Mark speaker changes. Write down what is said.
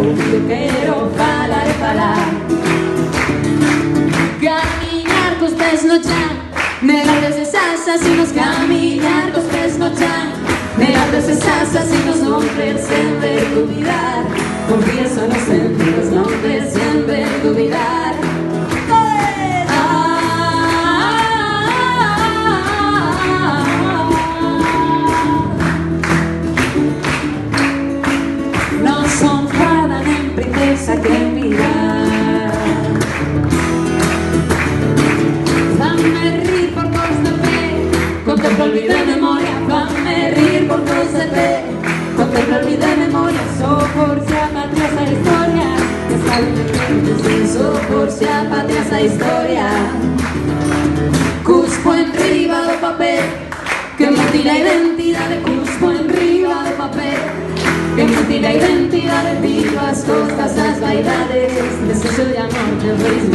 Speaker 1: yo quiero falar e falar Caminar cos pés no chan Negar desde asasinos Caminar cos no chan en ver duvidar Confía só nos Non creerse en ver duvidar Olvidé memoria Fanme rir por de. Pé Contemplo olvidé memoria Só por si a patria esa historia. Que saben de que Só por si a patria esa historia. Cuspo en riba do papel Que mutila a identidade Cuspo en riba do papel. Que mutila a identidade Vivo as costas as vaidades Desejo de amor de reis